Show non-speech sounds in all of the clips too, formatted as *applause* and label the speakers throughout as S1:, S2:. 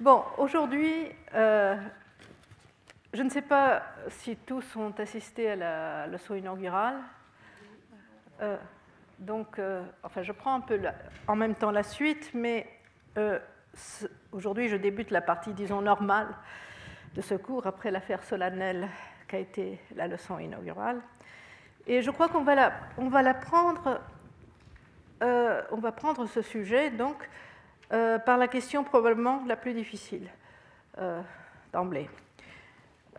S1: Bon, aujourd'hui, euh, je ne sais pas si tous ont assisté à la leçon inaugurale. Euh, donc, euh, enfin, je prends un peu en même temps la suite, mais aujourd'hui, je débute la partie, disons, normale de ce cours après l'affaire solennelle qu'a été la leçon inaugurale. Et je crois qu'on va, la, on va la prendre, on va prendre ce sujet, donc, euh, par la question probablement la plus difficile euh, d'emblée.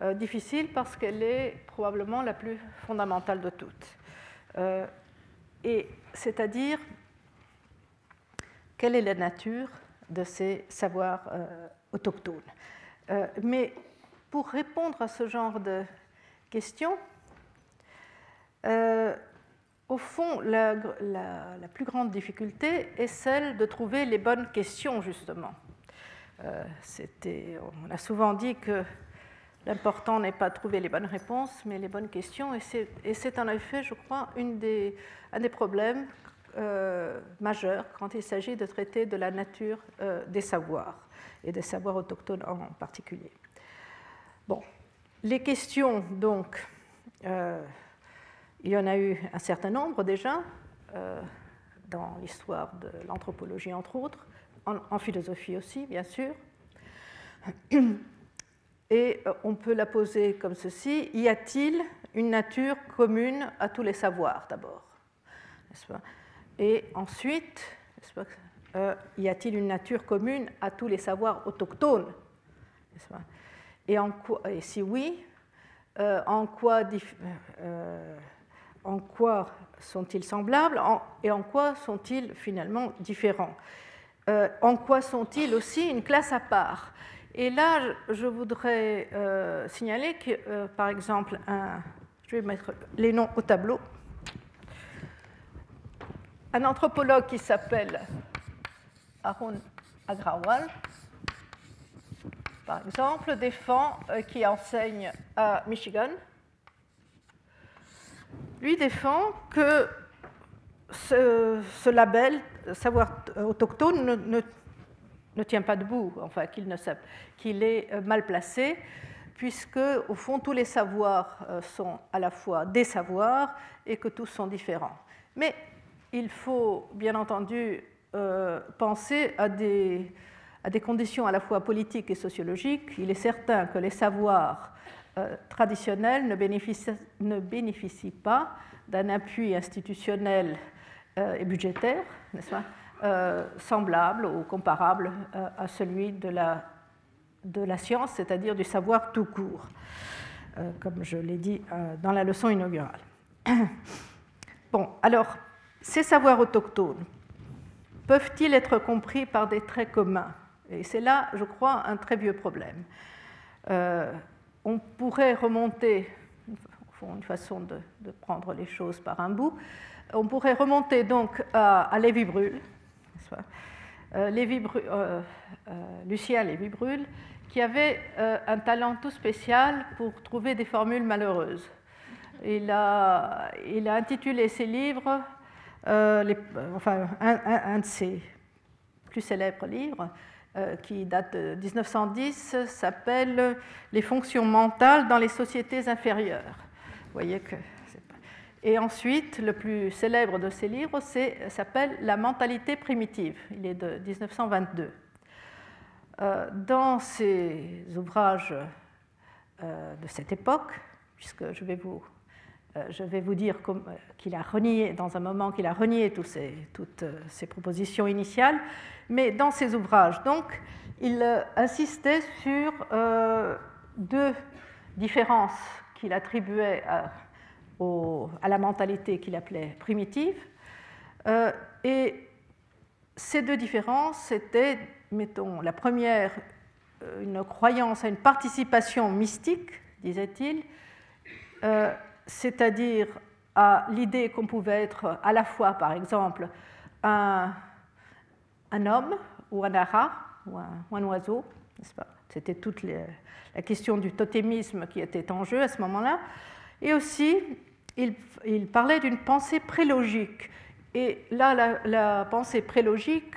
S1: Euh, difficile parce qu'elle est probablement la plus fondamentale de toutes. et c'est-à-dire, quelle est la nature de ces savoirs autochtones? Mais pour répondre à ce genre de questions, au fond, la, plus grande difficulté est celle de trouver les bonnes questions, justement. Euh, on a souvent dit que l'important n'est pas de trouver les bonnes réponses, mais les bonnes questions, et c'est en effet, je crois, une des, un des problèmes euh, majeurs quand il s'agit de traiter de la nature euh, des savoirs, et des savoirs autochtones en particulier. Bon, les questions, donc, il y en a eu un certain nombre déjà euh, dans l'histoire de l'anthropologie, entre autres, en, philosophie aussi, bien sûr. Et euh, on peut la poser comme ceci. Y a-t-il une nature commune à tous les savoirs d'abord Et ensuite, euh, y a-t-il une nature commune à tous les savoirs autochtones et, si oui, en quoi en quoi sont-ils semblables et en quoi sont-ils finalement différents. Euh, En quoi sont-ils aussi une classe à part? Et là, je voudrais euh, signaler que, euh, par exemple, je vais mettre les noms au tableau. Un anthropologue qui s'appelle Arun Agrawal, par exemple, défend, qui enseigne à Michigan, lui défend que ce, label savoir autochtone ne, tient pas debout, enfin qu'il est euh, mal placé, puisque au fond tous les savoirs euh, sont à la fois des savoirs et que tous sont différents. Mais il faut bien entendu euh, penser à des conditions à la fois politiques et sociologiques. Il est certain que les savoirs euh, traditionnels ne bénéficient, pas d'un appui institutionnel euh, et budgétaire, n'est-ce pas, euh, semblable ou comparable à celui de la, de la science, c'est-à-dire du savoir tout court, comme je l'ai dit dans la leçon inaugurale. *coughs* Bon, alors, ces savoirs autochtones peuvent-ils être compris par des traits communs? Et c'est là, je crois, un très vieux problème on pourrait remonter, une façon de, prendre les choses par un bout, on pourrait remonter donc à, Lévi-Bruhl, euh, euh, euh, Lucien Lévi-Bruhl, qui avait un talent tout spécial pour trouver des formules malheureuses. Il a, intitulé ses livres, enfin un, de ses plus célèbres livres, qui date de 1910, s'appelle Les fonctions mentales dans les sociétés inférieures. Vous voyez que et ensuite, le plus célèbre de ces livres s'appelle La mentalité primitive. Il est de 1922. Euh, dans ces ouvrages euh, de cette époque, puisque je vais vous dire qu'il a renié, dans un moment, qu'il a renié toutes ces propositions initiales, mais dans ses ouvrages. Donc, il euh, insistait sur euh, deux différences qu'il attribuait à, la mentalité qu'il appelait primitive. Euh, et ces deux différences, c'était, mettons, la première, une croyance à une participation mystique, disait-il, c'est-à-dire à l'idée qu'on pouvait être à la fois, par exemple, un un homme ou un ara ou un, oiseau, n'est-ce pas? C'était toute la question du totémisme qui était en jeu à ce moment-là. Et aussi, il, parlait d'une pensée prélogique. Et là, la, pensée prélogique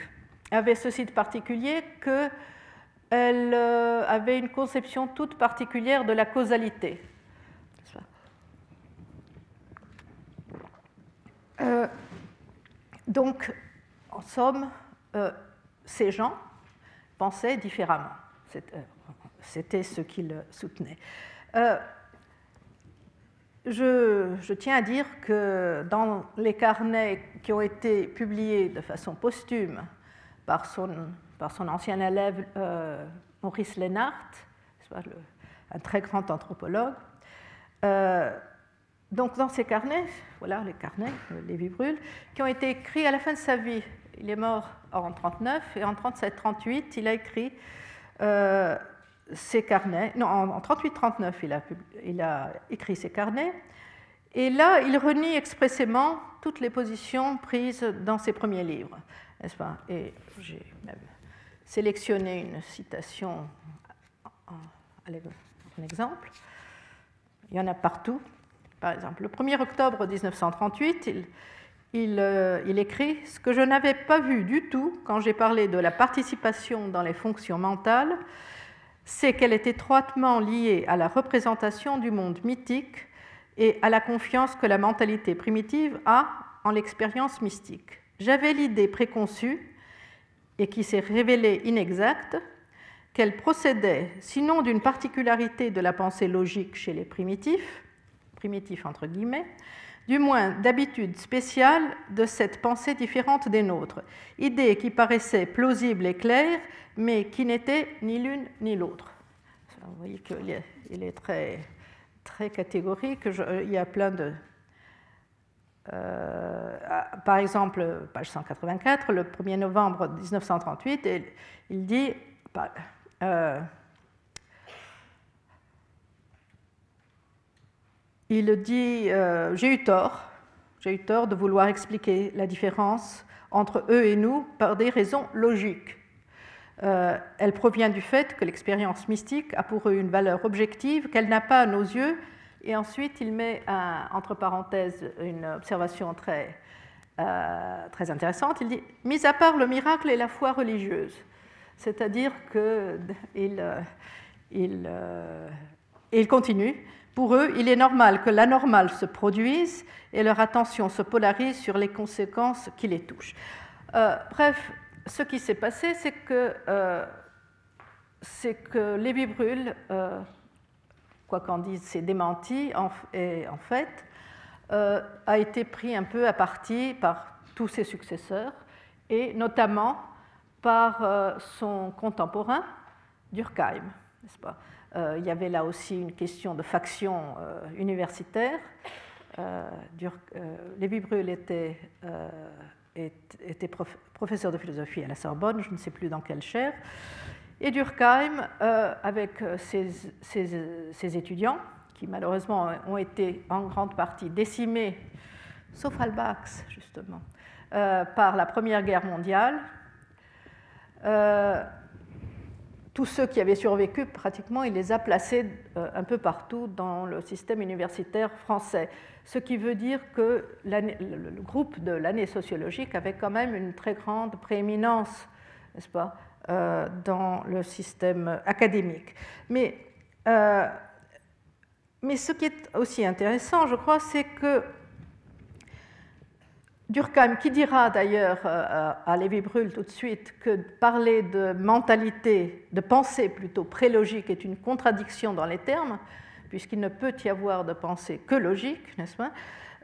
S1: avait ceci de particulier que elle avait une conception toute particulière de la causalité. donc, en somme, ces gens pensaient différemment. C'était ce qu'ils soutenaient. Je, tiens à dire que dans les carnets qui ont été publiés de façon posthume par son, ancien élève euh, Maurice Lénart, un très grand anthropologue, euh, donc dans ces carnets, voilà les carnets, euh, les Brûle, qui ont été écrits à la fin de sa vie. Il est mort en 39 et en 37-38, il a écrit ses carnets. Non, en 38-39, il a, il a écrit ses carnets. Et là, il renie expressément toutes les positions prises dans ses premiers livres, n'est-ce pas? Et j'ai même sélectionné une citation, un exemple. Il y en a partout. Par exemple, le 1er octobre 1938, il, il, euh, il, écrit Ce que je n'avais pas vu du tout quand j'ai parlé de la participation dans les fonctions mentales, c'est qu'elle est étroitement liée à la représentation du monde mythique et à la confiance que la mentalité primitive a en l'expérience mystique. J'avais l'idée préconçue, et qui s'est révélée inexacte, qu'elle procédait sinon d'une particularité de la pensée logique chez les primitifs, primitifs entre guillemets, du moins d'habitude spéciale de cette pensée différente des nôtres, idée qui paraissait plausible et claire, mais qui n'était ni l'une ni l'autre. Vous voyez qu'il est très, très catégorique. il y a plein de... Euh, par exemple, page 184, le 1er novembre 1938, il dit... Euh, il dit euh, J'ai eu tort, j'ai eu tort de vouloir expliquer la différence entre eux et nous par des raisons logiques. Euh, elle provient du fait que l'expérience mystique a pour eux une valeur objective qu'elle n'a pas à nos yeux. Et ensuite, il met entre parenthèses une observation très, euh, très intéressante. Il dit Mis à part le miracle et la foi religieuse, c'est-à-dire qu'il il, il continue pour eux, il est normal que l'anormal se produise et leur attention se polarise sur les conséquences qui les touchent. Euh, bref, ce qui s'est passé, c'est que, euh, que Lévi Brûle, euh, quoi qu'en dise, c'est démenti, en, et en fait, a été pris un peu à partie par tous ses successeurs, et notamment par son contemporain, Durkheim, n'est-ce pas? Il y avait là aussi une question de faction euh, universitaire. Euh, Lévi Brûle était, professeur de philosophie à la Sorbonne, je ne sais plus dans quelle chaire. Et Durkheim, avec ses, ses, étudiants, qui malheureusement ont été en grande partie décimés, sauf Albax justement, par la Première Guerre mondiale, tous ceux qui avaient survécu, pratiquement, il les a placés euh, un peu partout dans le système universitaire français. Ce qui veut dire que le groupe de l'année sociologique avait quand même une très grande prééminence, n'est-ce pas, euh, dans le système académique. Mais, euh, mais ce qui est aussi intéressant, je crois, c'est que Durkheim, qui dira d'ailleurs euh, à Lévi-Brûle tout de suite que parler de mentalité, de pensée plutôt prélogique est une contradiction dans les termes, puisqu'il ne peut y avoir de pensée que logique, n'est-ce pas?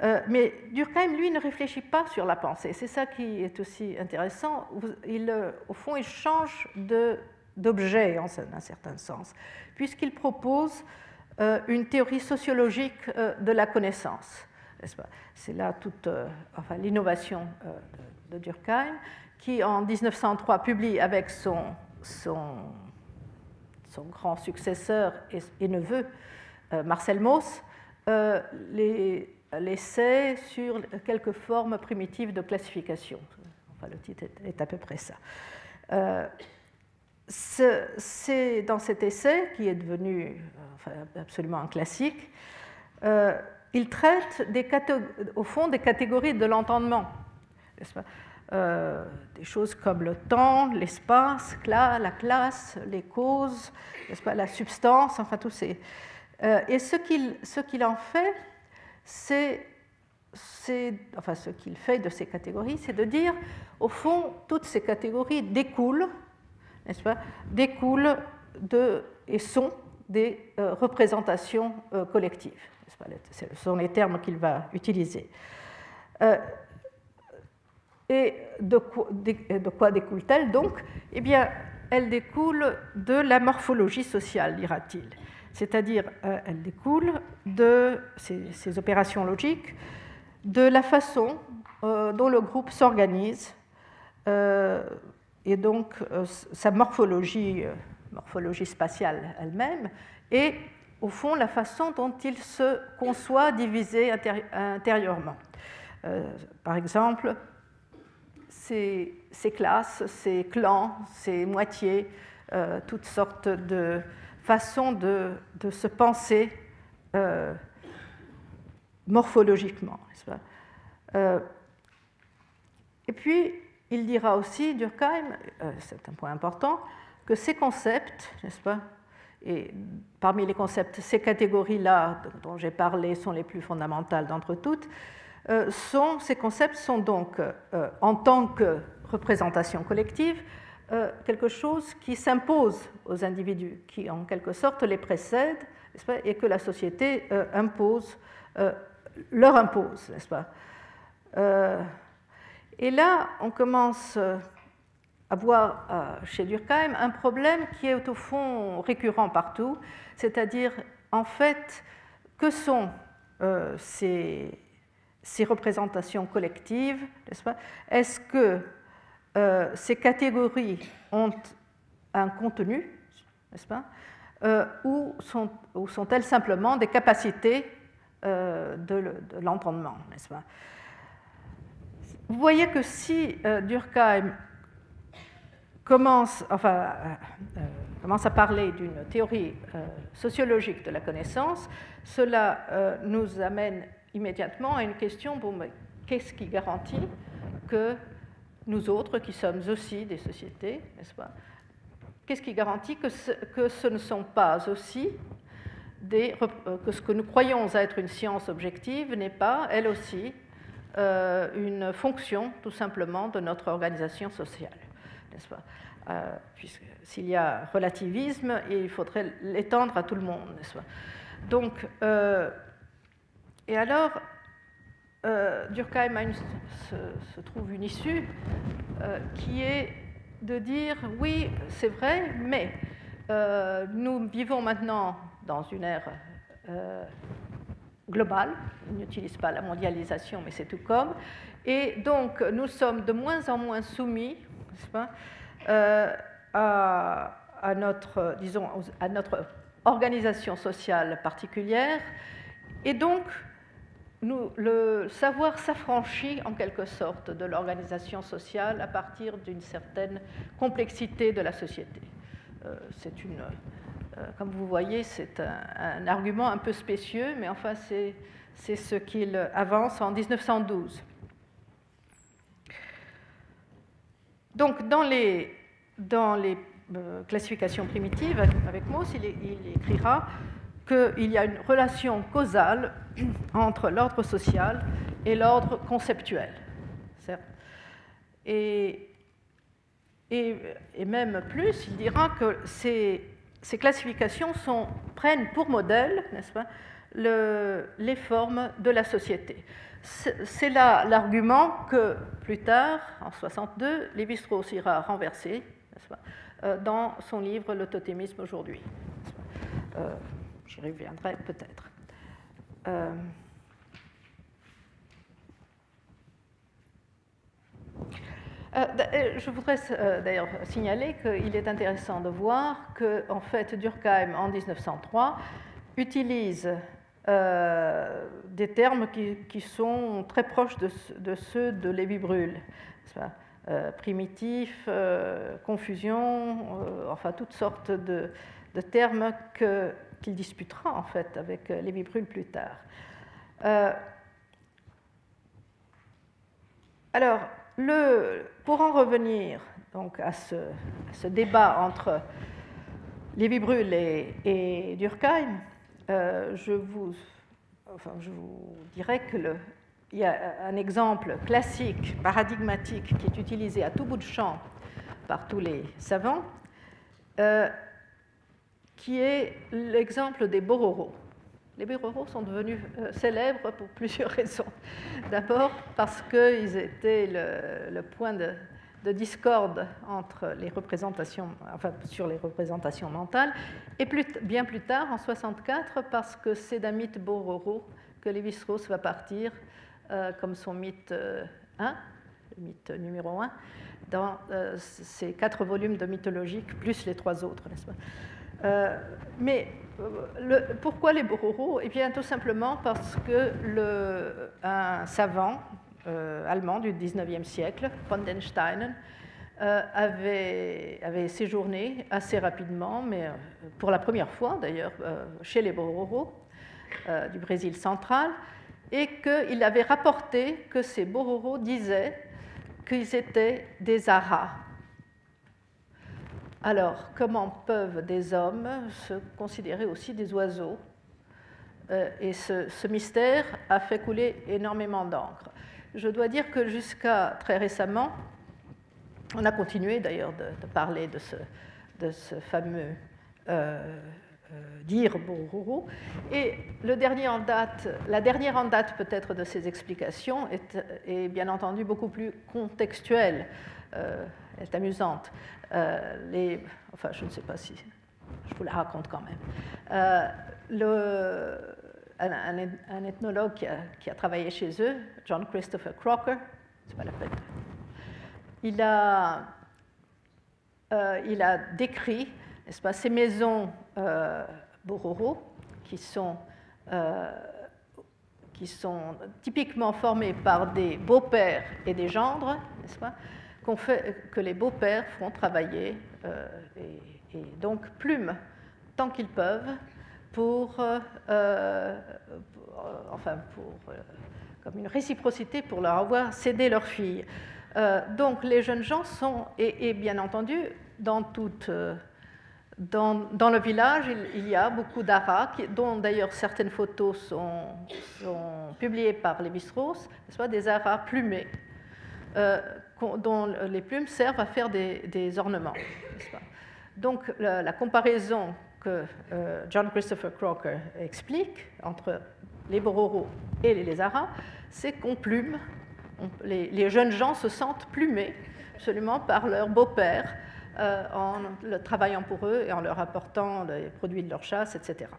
S1: Euh, mais Durkheim, lui, ne réfléchit pas sur la pensée. C'est ça qui est aussi intéressant. Il, euh, au fond, il change d'objet, en un certain sens, puisqu'il propose une théorie sociologique de la connaissance. C'est là toute euh, l'innovation euh, de, Durkheim, qui en 1903 publie avec son, grand successeur et, neveu, euh, Marcel Mauss, l'essai sur quelques formes primitives de classification. Enfin, le titre est, à peu près ça. c'est dans cet essai, qui est devenu absolument un classique, il traite au fond des catégories de l'entendement. des choses comme le temps, l'espace, la classe, les causes, la substance, enfin tous ces. et ce qu'il en fait, c'est enfin ce qu'il fait de ces catégories, c'est de dire, au fond, toutes ces catégories découlent, n'est-ce pas, découlent de, et sont des euh, représentations euh, collectives. Ce sont les termes qu'il va utiliser. Euh, et de quoi, découle-t-elle donc? Eh bien, elle découle de la morphologie sociale, dira-t-il. C'est-à-dire, elle découle de ces opérations logiques de la façon euh, dont le groupe s'organise euh, et donc euh, sa morphologie, morphologie spatiale elle-même, et au fond la façon dont il se conçoit divisé intérieurement. par exemple, ces, classes, ces clans, ces moitiés, toutes sortes de façons de, se penser morphologiquement. Euh, et puis, il dira aussi, Durkheim, euh, c'est un point important, que ces concepts, n'est-ce pas, et parmi les concepts, ces catégories-là dont j'ai parlé sont les plus fondamentales d'entre toutes, euh, ces concepts sont donc, en tant que représentation collective, quelque chose qui s'impose aux individus, qui en quelque sorte les précède, et que la société impose leur impose, n'est-ce pas. Euh, Et là, on commence à voir euh, chez Durkheim un problème qui est au fond récurrent partout, c'est-à-dire en fait que sont euh, ces, représentations collectives, n'est-ce pas? Est-ce que ces catégories ont un contenu, n'est-ce pas? Ou sont-elles simplement des capacités euh, de, l'entendement, n'est-ce pas? Vous voyez que si euh, Durkheim commence, enfin, euh, commence à parler d'une théorie sociologique de la connaissance, cela nous amène immédiatement à une question bon, qu'est-ce qui garantit que nous autres, qui sommes aussi des sociétés, n'est-ce pas Qu'est-ce qui garantit que que ce ne sont pas aussi euh, que ce que nous croyons être une science objective n'est pas, elle aussi, euh, une fonction tout simplement de notre organisation sociale, n'est-ce euh, Puisque s'il y a relativisme, il faudrait l'étendre à tout le monde, n'est-ce Donc, et alors, Durkheim se, trouve une issue qui est de dire oui, c'est vrai, mais nous vivons maintenant dans une ère euh, globale. On n'utilise pas la mondialisation, mais c'est tout comme. Et donc, nous sommes de moins en moins soumis euh, à, notre, disons, à notre organisation sociale particulière. Et donc, le savoir s'affranchit en quelque sorte de l'organisation sociale à partir d'une certaine complexité de la société. Euh, c'est une euh, comme vous voyez, c'est un, argument un peu spécieux, mais enfin, c'est ce qu'il avance en 1912. Donc, dans les, euh, classifications primitives, avec Mauss, il, écrira qu'il y a une relation causale *clears throat* entre l'ordre social et l'ordre conceptuel. Et, même plus, il dira que ces classifications prennent pour modèle, n'est-ce pas, les formes de la société. C'est là l'argument que plus tard, en 62, Lévi-Strauss ira renverser euh, dans son livre Le totémisme aujourd'hui. Euh, J'y reviendrai peut-être. Euh, je voudrais d'ailleurs signaler qu'il est intéressant de voir que, en fait, Durkheim, en 1903, utilise des termes qui, sont très proches de, ceux de Lévi-Brûle. primitif, confusion, enfin toutes sortes de, termes qu'il disputera en fait avec Lévi-Brûle plus tard. alors, pour en revenir donc, à, ce, débat entre Lévi-Bruhl et, Durkheim, euh, je, vous, dirais que le, il y a un exemple classique, paradigmatique, qui est utilisé à tout bout de champ par tous les savants, euh, qui est l'exemple des bororos. Les bororos sont devenus euh, célèbres pour plusieurs *laughs* raisons. D'abord parce qu'ils étaient le, point de, discorde entre les représentations, enfin, sur les représentations mentales, et bien plus tard, en 64, parce que c'est d'un mythe bororo que Lévi-Strauss va partir euh, comme son mythe 1, le mythe numéro 1, dans ces quatre volumes de mythologique, plus les trois autres, euh, mais euh, pourquoi les Bororo Eh bien, tout simplement parce que le, savant euh, allemand du 19e siècle, von den Steinen, avait, avait, séjourné assez rapidement, mais pour la première fois d'ailleurs, chez les Bororo du Brésil central, et qu'il avait rapporté que ces Bororo disaient qu'ils étaient des aras, alors, comment peuvent des hommes se considérer aussi des oiseaux? Euh, Et ce, mystère a fait couler énormément d'encre. Je dois dire que jusqu'à très récemment, on a continué d'ailleurs de, parler de ce, fameux euh, euh, dire Bororo. Et la dernière en date peut-être de ces explications est, bien entendu beaucoup plus contextuelle, est amusante. Euh, enfin, je ne sais pas si je vous la raconte quand même. Euh, le, un, ethnologue qui a, travaillé chez eux, John Christopher Crocker, euh, il a décrit, ces maisons Bororo qui sont qui sont typiquement formées par des beaux-pères et des gendres, que les beaux-pères font travailler, euh, et, donc plument tant qu'ils peuvent pour, euh, euh, enfin pour, comme une réciprocité pour leur avoir cédé leur fille. donc les jeunes gens sont, et, bien entendu, dans toute dans, dans, le village, il, y a beaucoup d'aras, dont d'ailleurs certaines photos sont, publiées par les Bistros, soit des aras plumés, dont les plumes servent à faire des, ornements. Donc la, comparaison que euh, John Christopher Crocker explique entre les Bororo et les lézards, c'est qu'on plume, les, jeunes gens se sentent plumés absolument par leur beau-père euh, en travaillant pour eux et en leur apportant les produits de leur chasse, etc.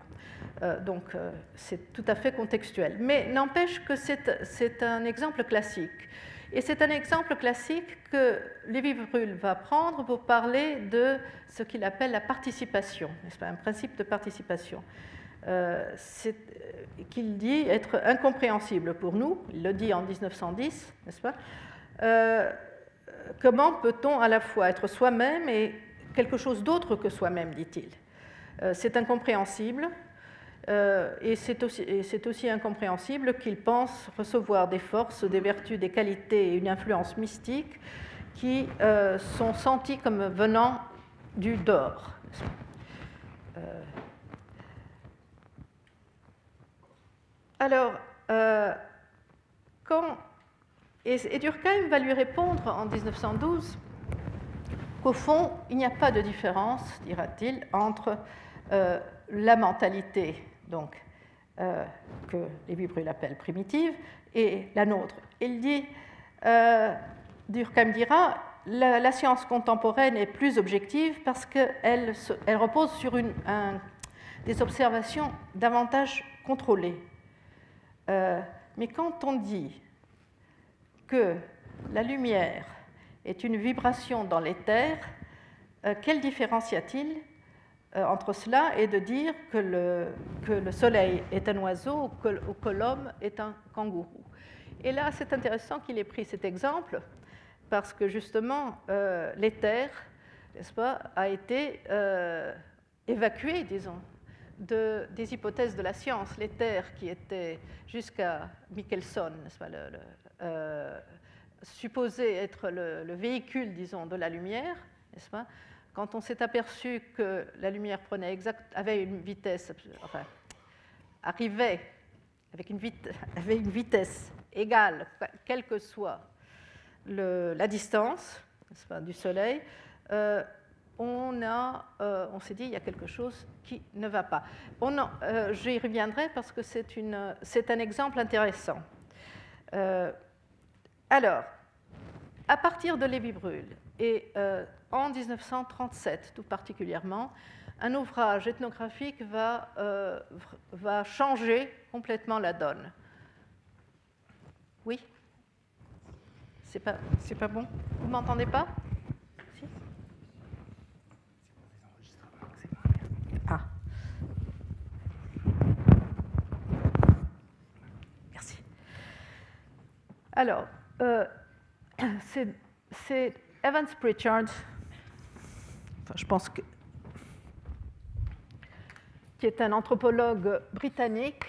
S1: Euh, donc c'est tout à fait contextuel. Mais n'empêche que c'est un exemple classique. Et c'est un exemple classique que Lévi-Bruhl va prendre pour parler de ce qu'il appelle la participation, n'est-ce pas, un principe de participation. Euh, euh, qu'il dit être incompréhensible pour nous, il le dit en 1910, n'est-ce pas euh, Comment peut-on à la fois être soi-même et quelque chose d'autre que soi-même, dit-il C'est incompréhensible, euh, et c'est aussi, incompréhensible qu'il pense recevoir des forces, des vertus, des qualités et une influence mystique qui euh, sont senties comme venant du dehors. Euh, alors, quand. Et, Durkheim va lui répondre en 1912 qu'au fond, il n'y a pas de différence, dira-t-il, entre la mentalité donc, euh, que Lévi-Bruhl appelle primitive, et la nôtre. Il dit, euh, Durkheim dira, la, science contemporaine est plus objective parce qu'elle elle repose sur des observations davantage contrôlées. Euh, mais quand on dit que la lumière est une vibration dans l'éther, euh, quelle différence y a-t-il? Entre cela et de dire que le, que le Soleil est un oiseau ou que, l'homme est un kangourou. Et là, c'est intéressant qu'il ait pris cet exemple parce que justement, euh, l'éther, n'est-ce pas, a été euh, évacué, disons, de, des hypothèses de la science. L'éther qui était jusqu'à Michelson, le, supposé être le, véhicule, disons, de la lumière, n'est-ce pas Quand on s'est aperçu que la lumière prenait avait une vitesse, enfin, arrivait avec une, *laughs* vitesse égale, quelle que soit la distance du Soleil, euh, on, euh, on s'est dit il y a quelque chose qui ne va pas. Euh, J'y reviendrai parce que c'est un exemple intéressant. alors, à partir de Lévi-Brûle, et en 1937 tout particulièrement, un ouvrage ethnographique va, va changer complètement la donne. Oui? C'est pas, pas bon? Vous m'entendez pas? Ah. Merci. Alors, euh, *clears throat* c'est Evans Pritchard, je pense que, qui est un anthropologue britannique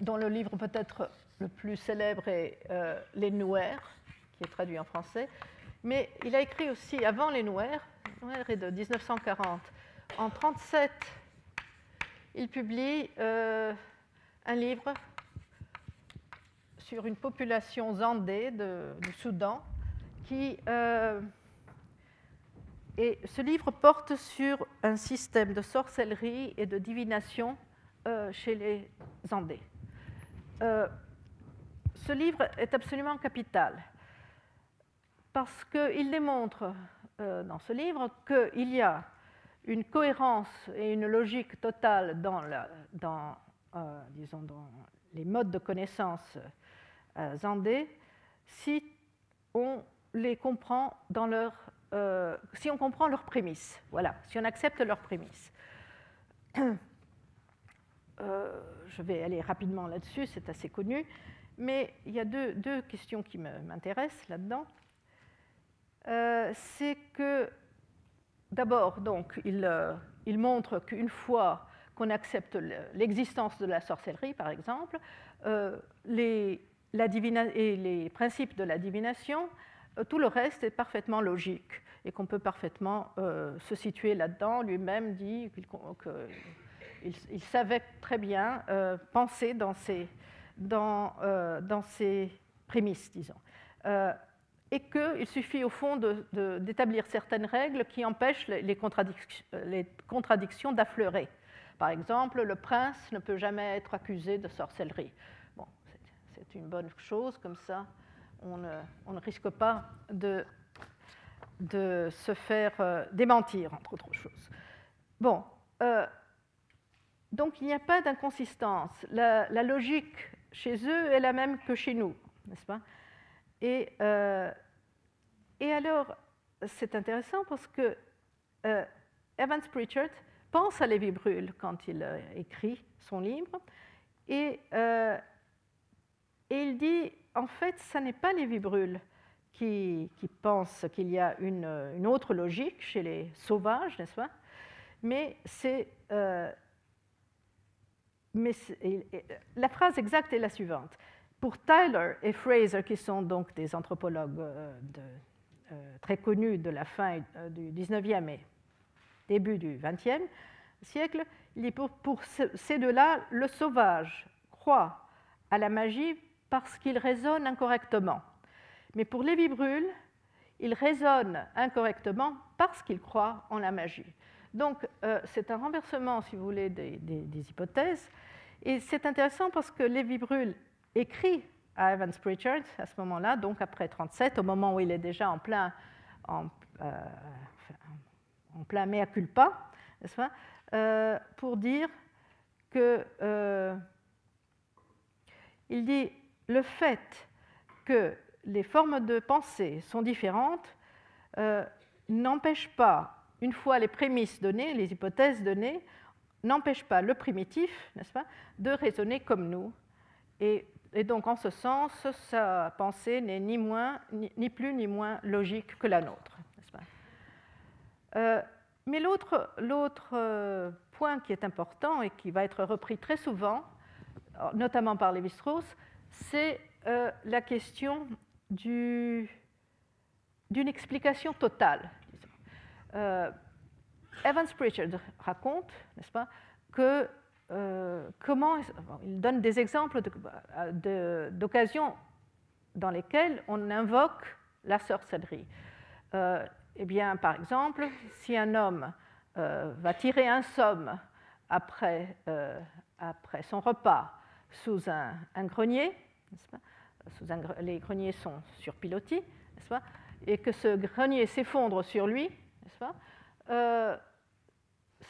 S1: dont le livre peut-être le plus célèbre est euh, Les Nouères, qui est traduit en français. Mais il a écrit aussi avant Les Nouères, Les est de 1940. En 1937, il publie euh, un livre sur une population zandée du Soudan qui. Euh, et ce livre porte sur un système de sorcellerie et de divination chez les Andés. Euh, ce livre est absolument capital parce qu'il démontre euh, dans ce livre qu'il y a une cohérence et une logique totale dans, euh, disons, dans les modes de connaissance zandés si on les comprend dans leur, si on comprend leurs prémices. Voilà, si on accepte leurs prémices. je vais aller rapidement là-dessus, c'est assez connu, mais il y a deux, questions qui m'intéressent là-dedans. Euh, c'est que, d'abord, donc, il, euh, montre qu'une fois qu'on accepte l'existence de la sorcellerie, par exemple, euh, les, et les principes de la divination, tout le reste est parfaitement logique et qu'on peut parfaitement se situer là-dedans. Lui-même dit que il, savait très bien euh, penser dans ses, euh, prémices, disons. Euh, et qu'il suffit au fond d'établir certaines règles qui empêchent les contradictions d'affleurer. Par exemple, le prince ne peut jamais être accusé de sorcellerie. Bon, c'est une bonne chose, comme ça, on ne, risque pas de, se faire démentir, entre autres choses. Bon, donc il n'y a pas d'inconsistance. La, logique chez eux est la même que chez nous, n'est-ce pas? Et, euh, et, alors, c'est intéressant parce que euh, Evans Pritchard pense à Lévi Brûle quand il euh, écrit son livre, et, et, il dit, en fait, ce n'est pas Lévi Brûle qui, qui pense qu'il y a une, autre logique chez les sauvages, n'est-ce pas? Mais c'est mais la phrase exacte est la suivante. Pour Tyler et Fraser, qui sont donc des anthropologues euh, euh, très connus de la fin euh, du 19e et début du 20e siècle, pour, ces deux-là, le sauvage croit à la magie parce qu'il raisonne incorrectement. Mais pour Lévi Brûle, il raisonne incorrectement parce qu'il croit en la magie. Donc, c'est un renversement, si vous voulez, des, hypothèses. Et c'est intéressant parce que Lévi Brûle écrit à Evans Pritchard à ce moment-là, donc après 37, au moment où il est déjà en plein, euh, plein mea culpa, euh, pour dire que euh, il dit le fait que les formes de pensée sont différentes n'empêche pas, une fois les prémices données, les hypothèses données, n'empêche pas le primitif, n'est-ce pas, de raisonner comme nous. Et, donc, en ce sens, sa pensée n'est ni, plus ni moins logique que la nôtre. Pas euh, mais l'autre point qui est important et qui va être repris très souvent, notamment par Lévi-Strauss, c'est la question d'une explication totale. Evans Pritchard raconte, n'est-ce pas, que euh, comment il donne des exemples d'occasions dans lesquelles on invoque la sorcellerie. Euh, eh bien, par exemple, si un homme euh, va tirer un somme après, après son repas sous un, grenier, les greniers sont sur pilotis, et que ce grenier s'effondre sur lui, pas,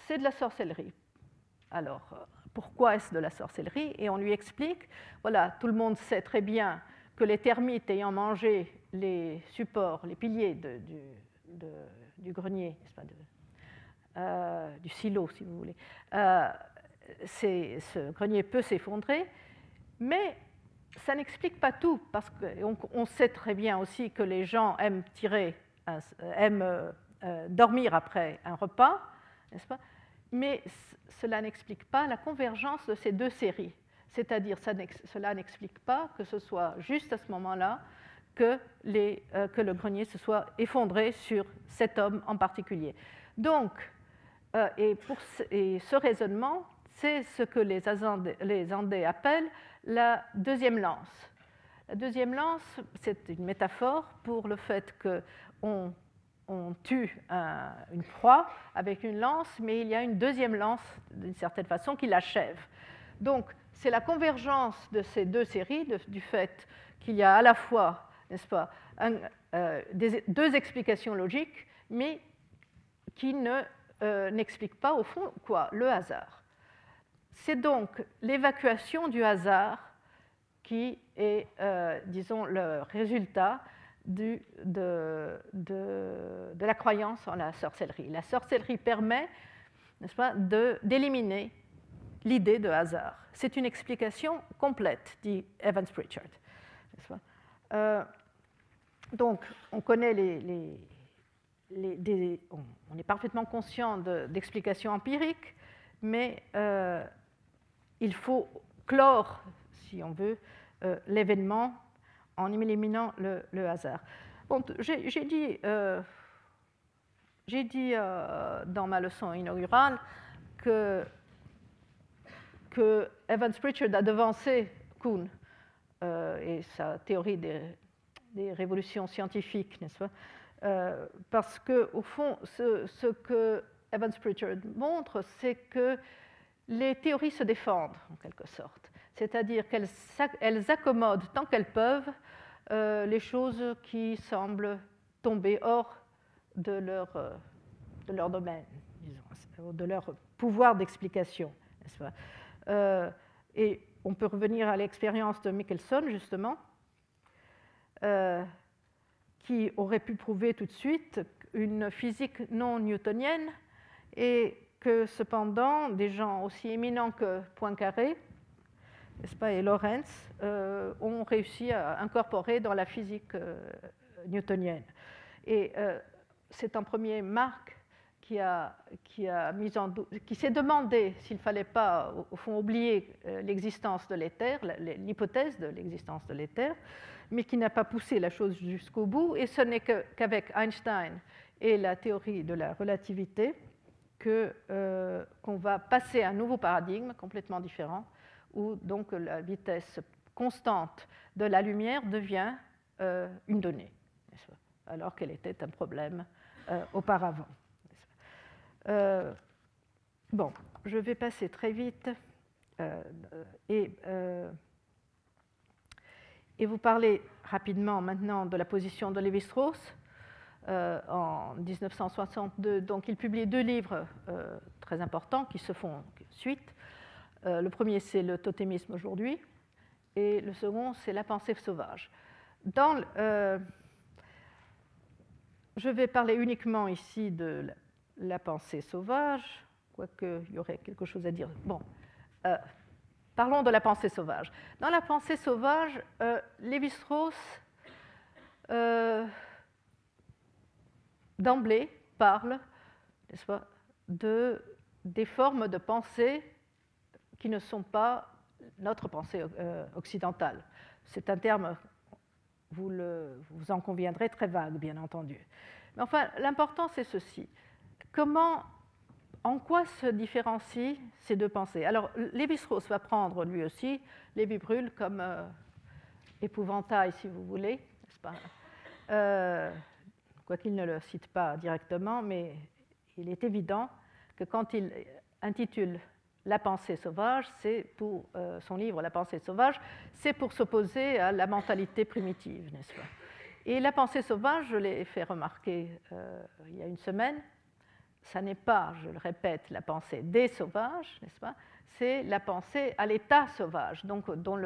S1: c'est de la sorcellerie. Alors, euh, pourquoi est-ce de la sorcellerie? Et on lui explique, voilà, tout le monde sait très bien que les termites ayant mangé les supports, les piliers du, grenier, pas, euh, du silo, si vous voulez, euh, ce grenier peut s'effondrer, mais ça n'explique pas tout, parce qu'on on sait très bien aussi que les gens aiment tirer, aiment dormir après un repas, n'est-ce pas mais cela n'explique pas la convergence de ces deux séries. C'est-à-dire, cela n'explique pas que ce soit juste à ce moment-là que, euh, que, le grenier se soit effondré sur cet homme en particulier. Donc, euh, et, pour ce, raisonnement, c'est ce que les, les Andais appellent la deuxième lance. La deuxième lance, c'est une métaphore pour le fait qu'on on tue une proie avec une lance, mais il y a une deuxième lance, d'une certaine façon, qui l'achève. Donc, c'est la convergence de ces deux séries, du fait qu'il y a à la fois, n'est-ce pas, euh, deux explications logiques, mais qui ne euh, n'expliquent pas, au fond, quoi Le hasard. C'est donc l'évacuation du hasard qui est, euh, disons, le résultat de, de, la croyance en la sorcellerie. La sorcellerie permet, n'est-ce pas, d'éliminer l'idée de hasard. C'est une explication complète, dit Evans Pritchard. Donc, on connaît les, on, est parfaitement conscient d'explications empiriques, mais euh, il faut clore, si on veut, euh, l'événement en éliminant le, hasard. J'ai dit, euh, dans ma leçon inaugurale que, que Evans Pritchard a devancé Kuhn et sa théorie des, des révolutions scientifiques, n'est-ce pas Parce que, au fond, ce, ce que Evans Pritchard montre, c'est que les théories se défendent, en quelque sorte. C'est-à-dire qu'elles accommodent tant qu'elles peuvent euh, les choses qui semblent tomber hors de leur, euh, de leur domaine, disons, de leur pouvoir d'explication. Euh, et on peut revenir à l'expérience de Michelson, justement, qui aurait pu prouver tout de suite une physique non newtonienne et que cependant des gens aussi éminents que Poincaré pas, et Lorentz euh, ont réussi à incorporer dans la physique euh, newtonienne. Et euh, c'est un premier Marc qui, a, qui, a mis en qui s'est demandé s'il ne fallait pas, au, fond, oublier l'existence de l'éther, l'hypothèse de l'existence de l'éther, mais qui n'a pas poussé la chose jusqu'au bout. Et ce n'est qu'avec Einstein et la théorie de la relativité qu'on va passer à un nouveau paradigme complètement différent où donc la vitesse constante de la lumière devient euh, une donnée, alors qu'elle était un problème euh, auparavant. Euh, bon, je vais passer très vite et, et, vous parler rapidement maintenant de la position de Lévi-Strauss. en 1962, donc il publie deux livres très importants qui se font suite. Euh, le premier, c'est le totémisme aujourd'hui, et le second, c'est la pensée sauvage. Dans, euh, je vais parler uniquement ici de la, pensée sauvage, quoique il y aurait quelque chose à dire. Bon, euh, parlons de la pensée sauvage. Dans la pensée sauvage, Lévi-Strauss, d'emblée, parle de, des formes de pensée qui ne sont pas notre pensée euh, occidentale. C'est un terme, vous, vous en conviendrez, très vague, bien entendu. Mais enfin, l'important, c'est ceci. Comment, en quoi se différencient ces deux pensées? Alors, Lévi-Strauss va prendre, lui aussi, Lévi-Brûle comme euh, épouvantail, si vous voulez, n'est-ce pas? Euh, Quoiqu'il ne le cite pas directement, mais il est évident que quand il intitule la pensée sauvage, c'est pour euh, son livre La pensée sauvage, c'est pour s'opposer à la mentalité primitive, n'est-ce pas? Et la pensée sauvage, je l'ai fait remarquer euh, il y a une semaine, ça n'est pas, je le répète, la pensée des sauvages, n'est-ce pas? C'est la pensée à l'état sauvage, donc dont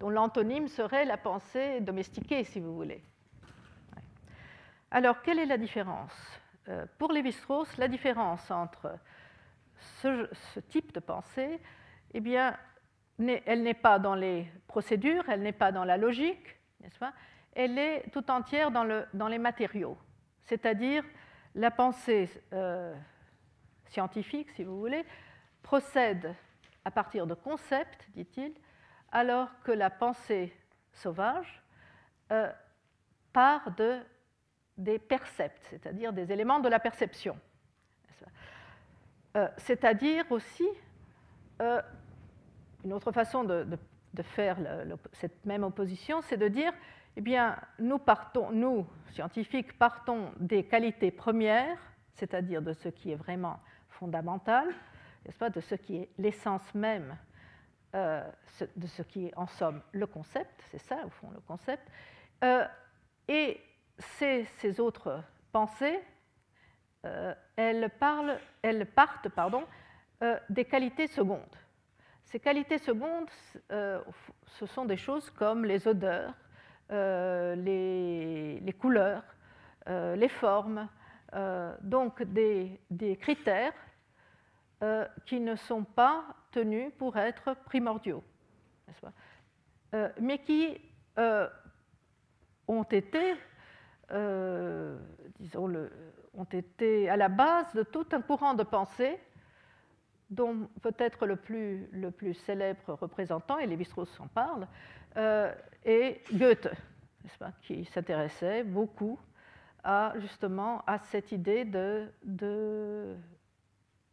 S1: l'antonyme serait la pensée domestiquée, si vous voulez. Alors, quelle est la différence? Euh, Pour Lévi-Strauss, la différence entre ce, type de pensée, eh bien, elle n'est pas dans les procédures, elle n'est pas dans la logique, n'est-ce pas? Elle est tout entière dans, dans les matériaux, c'est-à-dire la pensée euh, scientifique, si vous voulez, procède à partir de concepts, dit-il, alors que la pensée sauvage euh, part de, des percepts, c'est-à-dire des éléments de la perception. Euh, c'est-à-dire aussi, une autre façon de, faire cette même opposition, c'est de dire, eh bien, nous scientifiques, partons des qualités premières, c'est-à-dire de ce qui est vraiment fondamental, n'est-ce pas, de ce qui est l'essence même euh, de ce qui est en somme le concept, c'est ça au fond le concept, et ces autres pensées euh, elles, partent pardon, euh, des qualités secondes. Ces qualités secondes, euh, ce sont des choses comme les odeurs, les, couleurs, les formes, donc des, critères qui ne sont pas tenus pour être primordiaux, mais qui ont été, disons, le, ont été à la base de tout un courant de pensée dont peut-être le plus, le plus célèbre représentant, et Lévi-Strauss en parle, est Goethe, qui s'intéressait beaucoup à justement à cette idée de,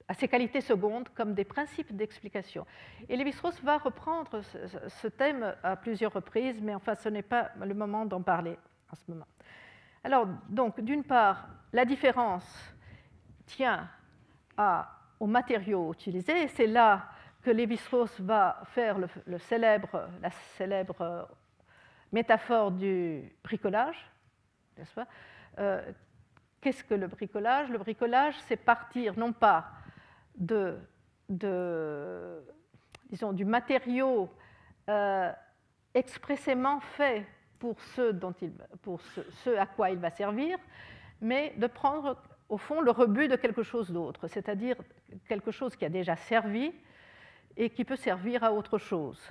S1: à ces qualités secondes comme des principes d'explication. Et Lévi-Strauss va reprendre ce, thème à plusieurs reprises, mais enfin ce n'est pas le moment d'en parler en ce moment. Alors, donc, d'une part, la différence tient aux matériaux utilisés, c'est là que Lévi-Strauss va faire le, célèbre, la célèbre métaphore du bricolage, euh, Qu'est-ce que le bricolage? Le bricolage, c'est partir non pas de, du matériau euh, expressément fait pour ce, à quoi il va servir, mais de prendre au fond le rebut de quelque chose d'autre, c'est-à-dire quelque chose qui a déjà servi et qui peut servir à autre chose.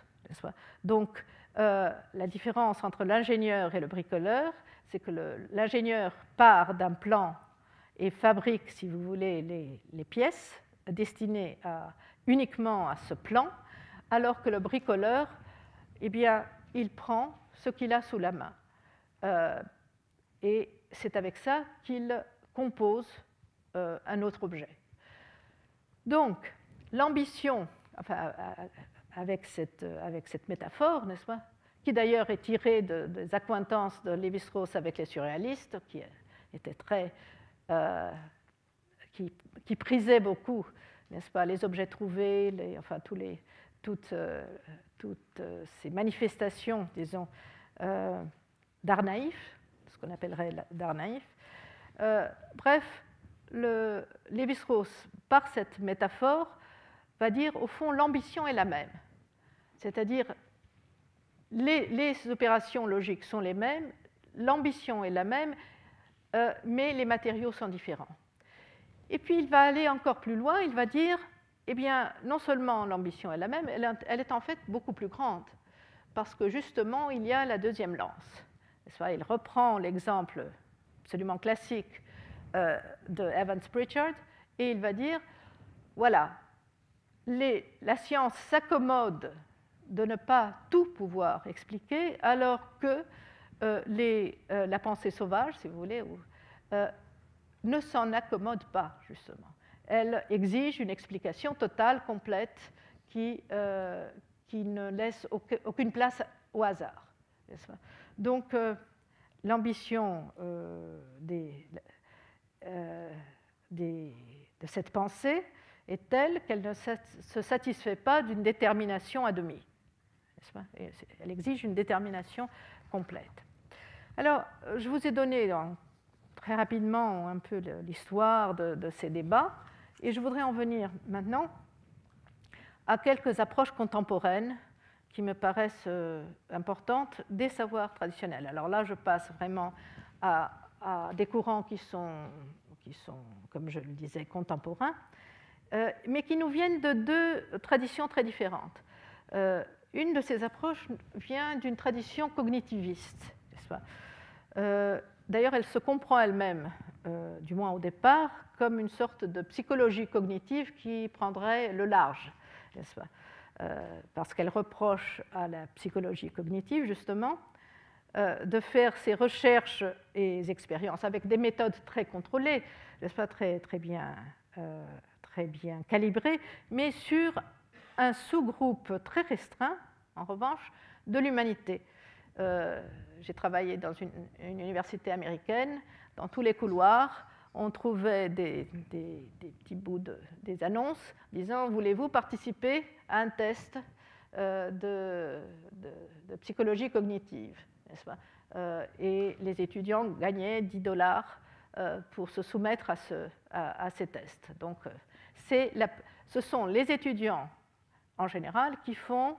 S1: Donc euh, la différence entre l'ingénieur et le bricoleur, c'est que l'ingénieur part d'un plan et fabrique, si vous voulez, les, pièces destinées uniquement à ce plan, alors que le bricoleur, eh bien, il prend ce qu'il a sous la main. Euh, et c'est avec ça qu'il compose euh, un autre objet. Donc, l'ambition, avec cette, avec cette métaphore, n'est-ce pas, qui d'ailleurs est tirée des accointances de Lévi-Strauss avec les surréalistes, qui était très, euh, qui, qui, prisait beaucoup, n'est-ce pas, les objets trouvés, enfin tous les, toutes, toutes ces manifestations, disons, euh, d'art naïf, ce qu'on appellerait d'art naïf. Euh, bref, Lévi-Strauss, par cette métaphore, va dire au fond l'ambition est la même. C'est-à-dire les, opérations logiques sont les mêmes, l'ambition est la même, euh, mais les matériaux sont différents. Et puis il va aller encore plus loin, il va dire, eh bien, non seulement l'ambition est la même, elle est en fait beaucoup plus grande parce que justement, il y a la deuxième lance. Il reprend l'exemple absolument classique euh, de Evans Pritchard et il va dire, voilà, la science s'accommode de ne pas tout pouvoir expliquer, alors que euh, euh, la pensée sauvage, si vous voulez, euh, ne s'en accommode pas, justement. Elle exige une explication totale, complète, qui, ne laisse aucune place au hasard. Donc, l'ambition de cette pensée est telle qu'elle ne se satisfait pas d'une détermination à demi. Elle exige une détermination complète. Alors, je vous ai donné très rapidement un peu l'histoire de, ces débats, et je voudrais en venir maintenant à quelques approches contemporaines qui me paraissent euh, importantes des savoirs traditionnels. Alors là, je passe vraiment à, des courants qui sont, qui sont, comme je le disais, contemporains, mais qui nous viennent de deux traditions très différentes. Euh, une de ces approches vient d'une tradition cognitiviste, euh, D'ailleurs, elle se comprend elle-même, du moins au départ, comme une sorte de psychologie cognitive qui prendrait le large, Parce qu'elle reproche à la psychologie cognitive, justement, de faire ses recherches et expériences avec des méthodes très contrôlées, très, très bien très bien calibré, mais sur un sous-groupe très restreint, en revanche, de l'humanité. Euh, j'ai travaillé dans une, université américaine, dans tous les couloirs, on trouvait des, petits bouts de, des annonces disant Voulez-vous participer à un test euh, de, psychologie cognitive euh, Et les étudiants gagnaient 10 dollars pour se soumettre à, à ces tests. Donc, ce sont les étudiants en général qui font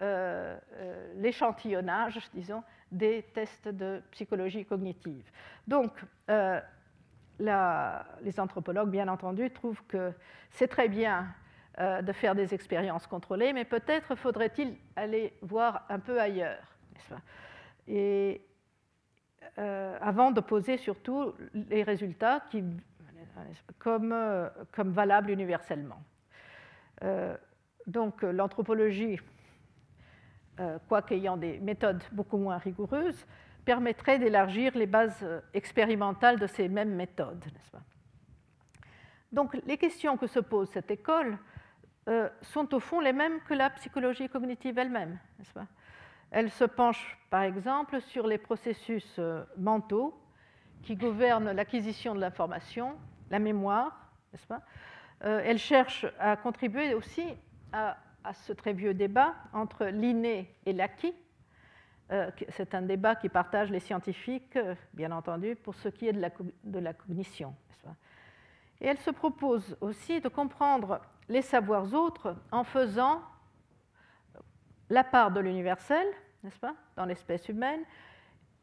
S1: euh, euh, l'échantillonnage, disons, des tests de psychologie cognitive. Donc, euh, les anthropologues, bien entendu, trouvent que c'est très bien de faire des expériences contrôlées, mais peut-être faudrait-il aller voir un peu ailleurs, Et avant de poser surtout les résultats qui comme, euh, comme valable universellement. Euh, donc l'anthropologie, euh, quoique ayant des méthodes beaucoup moins rigoureuses, permettrait d'élargir les bases expérimentales de ces mêmes méthodes. Donc les questions que se pose cette école sont au fond les mêmes que la psychologie cognitive elle-même. Elle se penche par exemple sur les processus mentaux qui gouvernent l'acquisition de l'information la mémoire, n'est-ce pas euh, Elle cherche à contribuer aussi à, ce très vieux débat entre l'inné et l'acquis. Euh, c'est un débat qui partage les scientifiques, euh, bien entendu, pour ce qui est de la, de la cognition. Et elle se propose aussi de comprendre les savoirs autres en faisant la part de l'universel, n'est-ce pas, dans l'espèce humaine,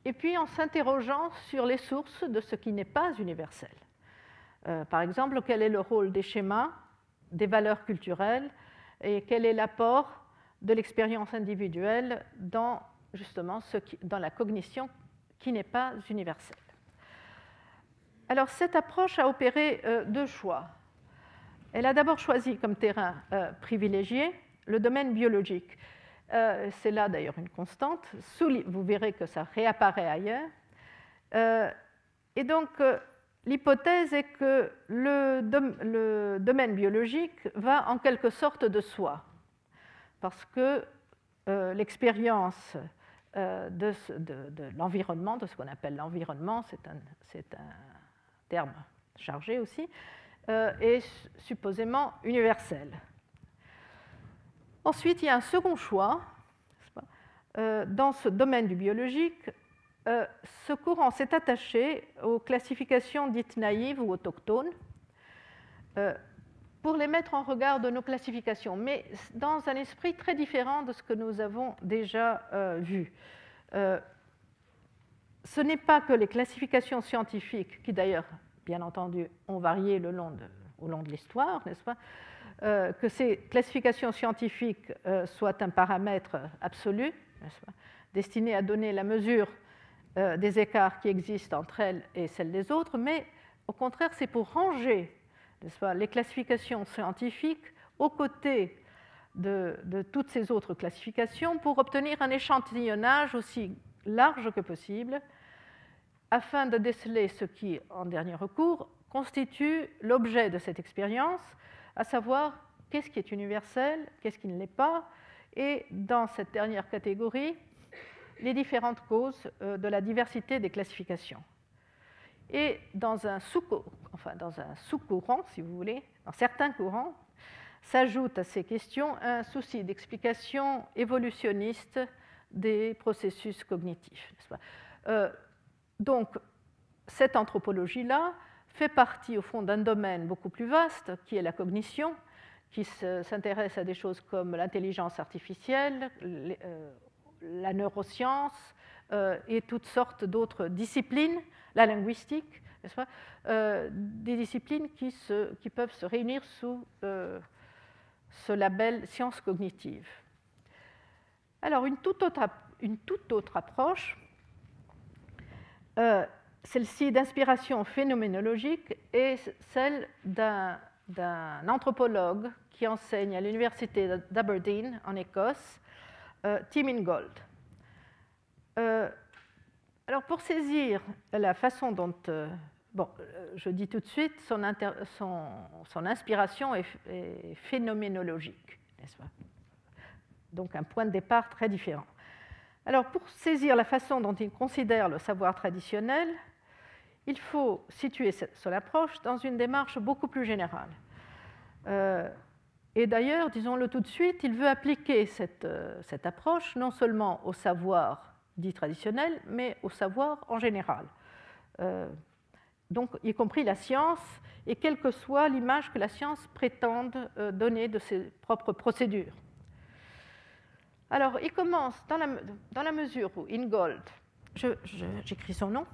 S1: et puis en s'interrogeant sur les sources de ce qui n'est pas universel. Euh, par exemple, quel est le rôle des schémas, des valeurs culturelles et quel est l'apport de l'expérience individuelle dans justement dans la cognition qui n'est pas universelle? Alors cette approche a opéré euh, deux choix. Elle a d'abord choisi comme terrain euh, privilégié le domaine biologique. C'est là d'ailleurs une constante. vous verrez que ça réapparaît ailleurs. et donc l'hypothèse est que le, domaine biologique va en quelque sorte de soi, parce que euh, l'expérience euh, de, l'environnement, de ce qu'on appelle l'environnement, c'est un, terme chargé aussi, euh, est supposément universel. Ensuite, il y a un second choix. dans ce domaine du biologique, euh, ce courant s'est attaché aux classifications dites naïves ou autochtones euh, pour les mettre en regard de nos classifications, mais dans un esprit très différent de ce que nous avons déjà euh, vu. ce n'est pas que les classifications scientifiques, qui d'ailleurs, bien entendu, ont varié au long de l'histoire, n'est-ce pas, que ces classifications scientifiques soient un paramètre absolu, destiné à donner la mesure euh, des écarts qui existent entre elles et celles des autres, mais au contraire, c'est pour ranger les classifications scientifiques aux côtés de, de, toutes ces autres classifications pour obtenir un échantillonnage aussi large que possible afin de déceler ce qui, en dernier recours, constitue l'objet de cette expérience, à savoir qu'est-ce qui est universel, qu'est-ce qui ne l'est pas, et dans cette dernière catégorie, les différentes causes euh, de la diversité des classifications. Et dans un sous-courant, si vous voulez, dans certains courants, s'ajoute à ces questions un souci d'explication évolutionniste des processus cognitifs. Euh, donc, cette anthropologie-là fait partie, au fond, d'un domaine beaucoup plus vaste, qui est la cognition, qui s'intéresse à des choses comme l'intelligence artificielle, euh, la neuroscience euh, et toutes sortes d'autres disciplines, la linguistique, euh, des disciplines qui, se, qui, peuvent se réunir sous ce label sciences cognitives. Alors, une toute autre, une toute autre approche, euh, celle-ci d'inspiration phénoménologique, est celle d'un anthropologue qui enseigne à l'université d'Aberdeen en Écosse, euh, Tim Ingold. Euh, alors pour saisir la façon dont, bon, je dis tout de suite, son, inspiration est, phénoménologique, n'est-ce pas? Donc un point de départ très différent. Alors pour saisir la façon dont il considère le savoir traditionnel, il faut situer son approche dans une démarche beaucoup plus générale. Euh, et d'ailleurs, disons-le tout de suite, il veut appliquer cette, euh, approche non seulement au savoir dit traditionnel, mais au savoir en général. Euh, donc, y compris la science, et quelle que soit l'image que la science prétende donner de ses propres procédures. Alors, il commence dans la, dans la mesure où Ingold, j'écris son nom,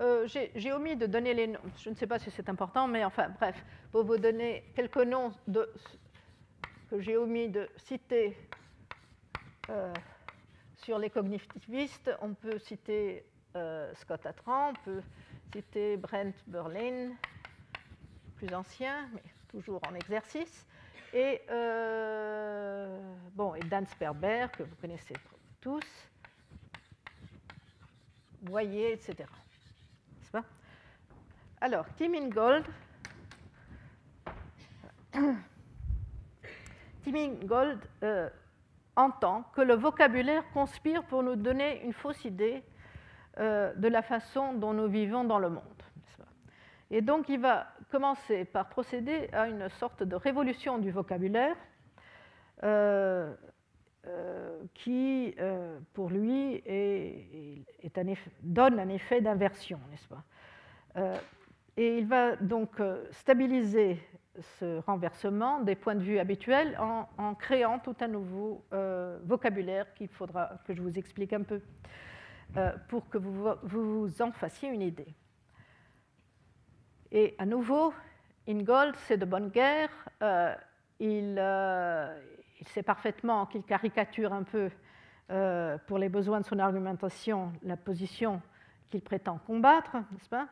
S1: euh, j'ai omis de donner les noms, je ne sais pas si c'est important, mais enfin bref, pour vous donner quelques noms que j'ai omis de citer euh, sur les cognitivistes, on peut citer euh, Scott Atran, on peut citer Brent Berlin, plus ancien, mais toujours en exercice, et, bon, et Dan Sperber, que vous connaissez tous, Boyer, etc. Alors, Tim Ingold. *clears throat* Ingold entend que le vocabulaire conspire pour nous donner une fausse idée euh, de la façon dont nous vivons dans le monde. Et donc il va commencer par procéder à une sorte de révolution du vocabulaire euh, euh, qui, pour lui, donne un effet d'inversion, n'est-ce pas? Et il va donc stabiliser ce renversement des points de vue habituels en, créant tout un nouveau euh, vocabulaire qu'il faudra que je vous explique un peu euh, pour que vous, vous en fassiez une idée. Et à nouveau, Ingold, c'est de bonne guerre. Euh, il, il, sait parfaitement qu'il caricature un peu, pour les besoins de son argumentation, la position qu'il prétend combattre, n'est-ce pas?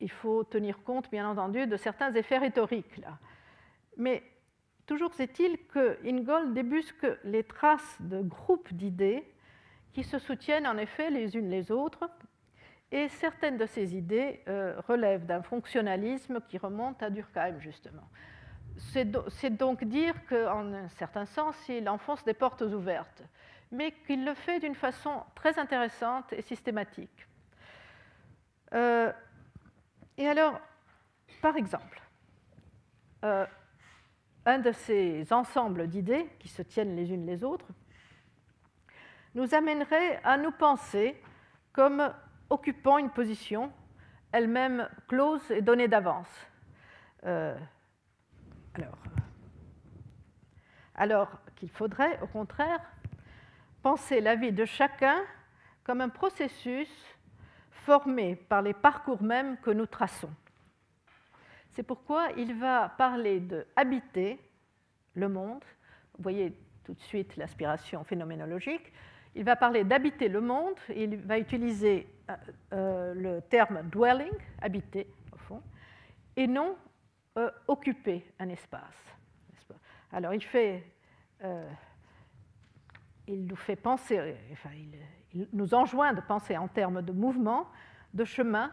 S1: Il faut tenir compte, bien entendu, de certains effets rhétoriques. Mais toujours est-il que Ingold débusque les traces de groupes d'idées qui se soutiennent en effet les unes les autres, et certaines de ces idées euh, relèvent d'un fonctionnalisme qui remonte à Durkheim, justement. C'est donc dire qu'en un certain sens, il enfonce des portes ouvertes, mais qu'il le fait d'une façon très intéressante et systématique. Euh, et alors, par exemple, euh, un de ces ensembles d'idées qui se tiennent les unes les autres nous amènerait à nous penser comme occupant une position elle-même close et donnée d'avance. Euh, alors, alors qu'il faudrait, au contraire, penser la vie de chacun comme un processus formés par les parcours mêmes que nous traçons. C'est pourquoi il va parler de habiter le monde. Vous voyez tout de suite l'aspiration phénoménologique. Il va parler d'habiter le monde. Il va utiliser euh, euh, le terme dwelling, habiter au fond, et non euh, occuper un espace. Alors il fait, il nous fait penser, enfin, il nous enjoint de penser en termes de mouvement, de chemin,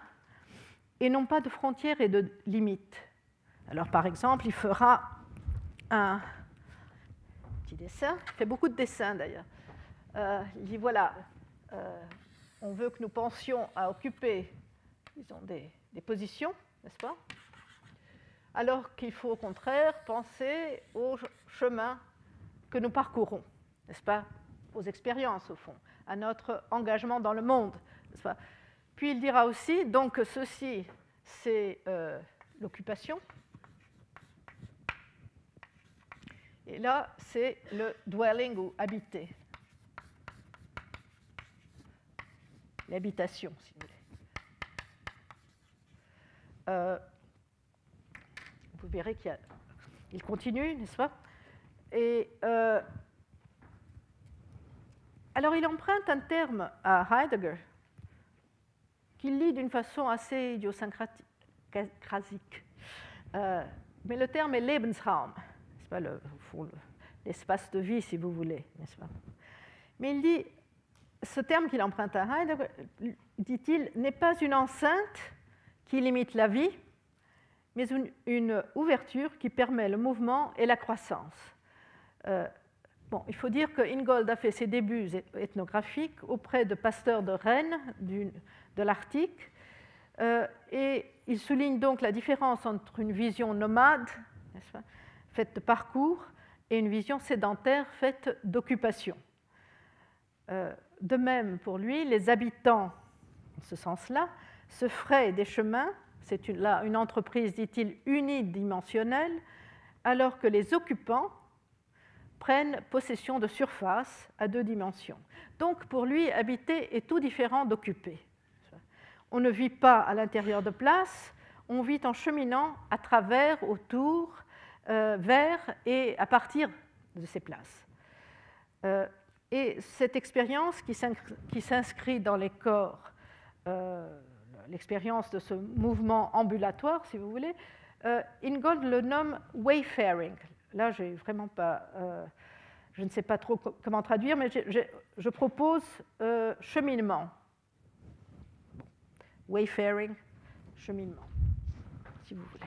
S1: et non pas de frontières et de limites. Alors par exemple, il fera un petit dessin, il fait beaucoup de dessins d'ailleurs. Euh, il dit voilà, euh, on veut que nous pensions à occuper disons, des, des positions, n'est-ce pas? Alors qu'il faut au contraire penser au chemin que nous parcourons, n'est-ce pas? Aux expériences au fond, à notre engagement dans le monde, puis il dira aussi, donc ceci, c'est euh, l'occupation. Et là, c'est le dwelling ou habiter. L'habitation, si vous voulez. Euh, vous verrez qu'il continue, n'est-ce pas? Et euh, alors, il emprunte un terme à Heidegger qu'il lit d'une façon assez idiosyncratique. Euh, mais le terme est Lebensraum, c'est pas l'espace de vie, si vous voulez, Mais il dit, ce terme qu'il emprunte à Heidegger, dit-il, n'est pas une enceinte qui limite la vie, mais une, ouverture qui permet le mouvement et la croissance. Euh, il faut dire que Ingold a fait ses débuts ethnographiques auprès de pasteurs de Rennes, de l'Arctique. Euh, et il souligne donc la différence entre une vision nomade, faite de parcours, et une vision sédentaire faite d'occupation. Euh, de même, pour lui, les habitants, en ce sens-là, se feraient des chemins, c'est une entreprise, dit-il, unidimensionnelle, alors que les occupants prennent possession de surfaces à deux dimensions. Donc pour lui, habiter est tout différent d'occuper on ne vit pas à l'intérieur de places, on vit en cheminant à travers, autour, euh, vers et à partir de ces places. Euh, et cette expérience qui s'inscrit dans les corps, euh, l'expérience de ce mouvement ambulatoire, si vous voulez, Ingold le nomme wayfaring. Là, j'ai vraiment pas, je ne sais pas trop comment traduire, mais je propose cheminement wayfaring, cheminement, si vous voulez.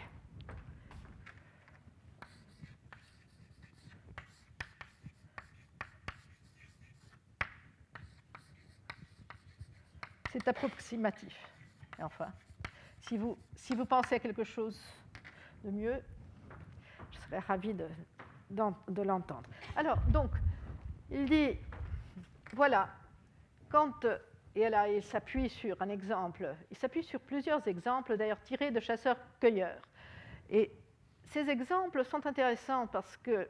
S1: C'est approximatif. enfin, si vous, pensez à quelque chose de mieux, ravi de, de l'entendre. Alors, donc, il dit, voilà, quand et là, il s'appuie sur un exemple, il s'appuie sur plusieurs exemples, d'ailleurs tirés de chasseurs-cueilleurs. Et ces exemples sont intéressants parce que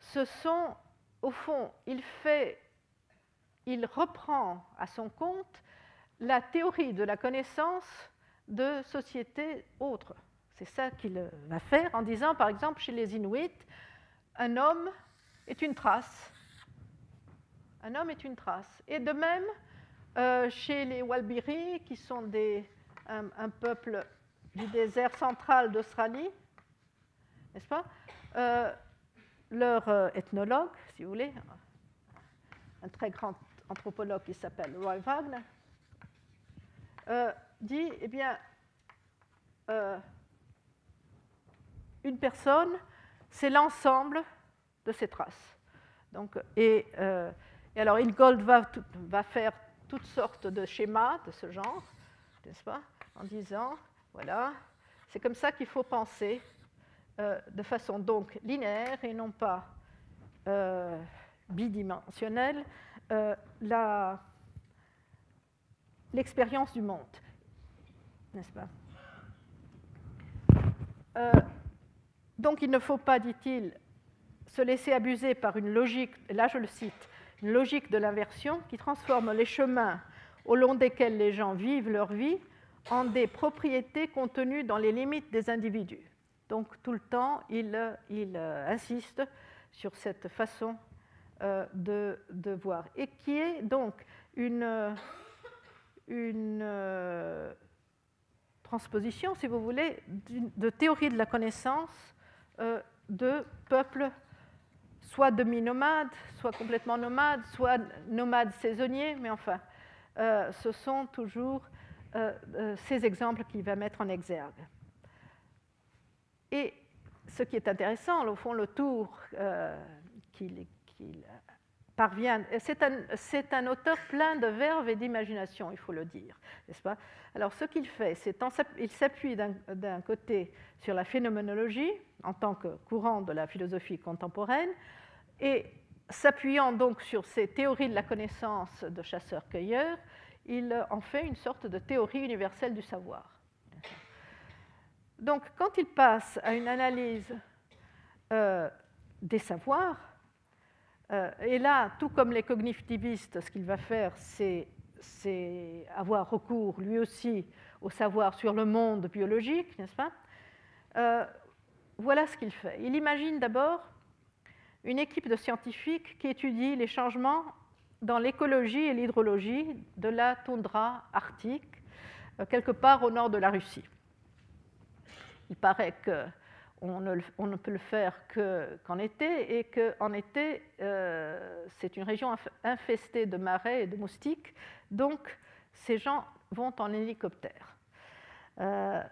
S1: ce sont, au fond, il fait, il reprend à son compte la théorie de la connaissance de sociétés autres. C'est ça qu'il va faire en disant, par exemple, chez les Inuits, un homme est une trace. Un homme est une trace. Et de même, euh, chez les Walbiri, qui sont un, peuple du désert central d'Australie, n'est-ce pas euh, Leur euh, ethnologue, si vous voulez, un très grand anthropologue qui s'appelle Roy Wagner, dit, eh bien, une personne, c'est l'ensemble de ses traces. Donc, et, et alors, Ingold va, faire toutes sortes de schémas de ce genre, n'est-ce pas En disant, voilà, c'est comme ça qu'il faut penser euh, de façon donc linéaire et non pas euh, bidimensionnelle euh, l'expérience du monde, n'est-ce pas Donc il ne faut pas, dit-il, se laisser abuser par une logique, là je le cite, une logique de l'inversion qui transforme les chemins au long desquels les gens vivent leur vie en des propriétés contenues dans les limites des individus. Donc tout le temps, il, insiste sur cette façon de, de, voir, et qui est donc une, une transposition, si vous voulez, de théorie de la connaissance euh, de peuples soit demi-nomades, soit complètement nomades, soit nomades saisonniers, mais enfin, euh, ce sont toujours euh, ces exemples qu'il va mettre en exergue. Et ce qui est intéressant, au fond, le tour qu'il parvient. C'est un, un, auteur plein de verve et d'imagination, il faut le dire, n'est-ce pas? Alors, ce qu'il fait, c'est qu'il s'appuie d'un côté sur la phénoménologie en tant que courant de la philosophie contemporaine, et s'appuyant donc sur ces théories de la connaissance de chasseurs-cueilleurs, il en fait une sorte de théorie universelle du savoir. Donc, quand il passe à une analyse euh, des savoirs, euh, et là, tout comme les cognitivistes, ce qu'il va faire, c'est avoir recours lui aussi au savoir sur le monde biologique, n'est-ce pas? Euh, Voilà ce qu'il fait. Il imagine d'abord une équipe de scientifiques qui étudie les changements dans l'écologie et l'hydrologie de la toundra arctique, euh, quelque part au nord de la Russie. Il paraît que on ne, peut le faire qu'en été, et qu'en été, euh, c'est une région infestée de marais et de moustiques, donc ces gens vont en hélicoptère. Euh,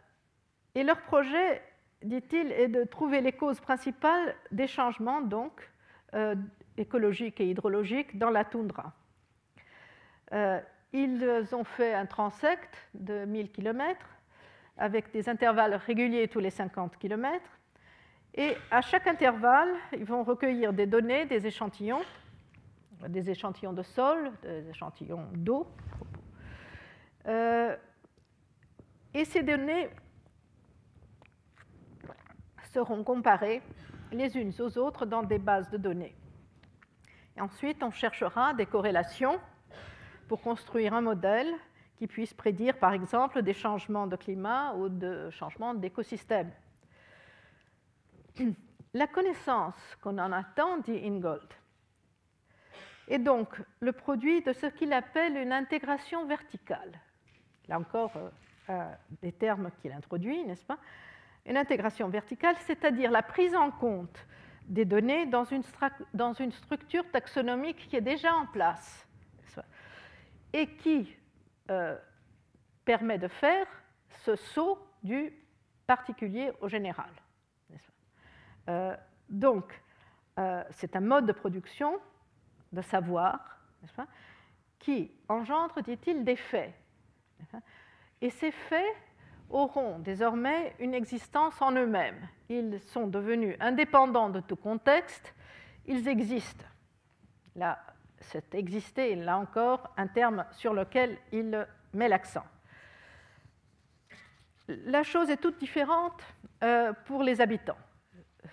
S1: et leur projet, dit-il, est de trouver les causes principales des changements donc, euh, écologiques et hydrologiques dans la toundra. ils ont fait un transect de 1000 km avec des intervalles réguliers tous les 50 km. Et à chaque intervalle, ils vont recueillir des données, des échantillons, des échantillons de sol, des échantillons d'eau. Euh, et ces données seront comparées les unes aux autres dans des bases de données. Et ensuite, on cherchera des corrélations pour construire un modèle qui puisse prédire, par exemple, des changements de climat ou de changements d'écosystème. *clears throat* La connaissance qu'on en attend, dit Ingold, est donc le produit de ce qu'il appelle une intégration verticale. Là encore, euh, des termes qu'il introduit, n'est-ce pas? Une intégration verticale, c'est-à-dire la prise en compte des données dans une, dans une, structure taxonomique qui est déjà en place et qui euh, permet de faire ce saut du particulier au général. Euh, donc, euh, c'est un mode de production de savoir qui engendre, dit-il, des faits. Et ces faits auront désormais une existence en eux-mêmes. Ils sont devenus indépendants de tout contexte, ils existent. Cet exister, là encore, un terme sur lequel il met l'accent. La chose est toute différente euh, pour les habitants,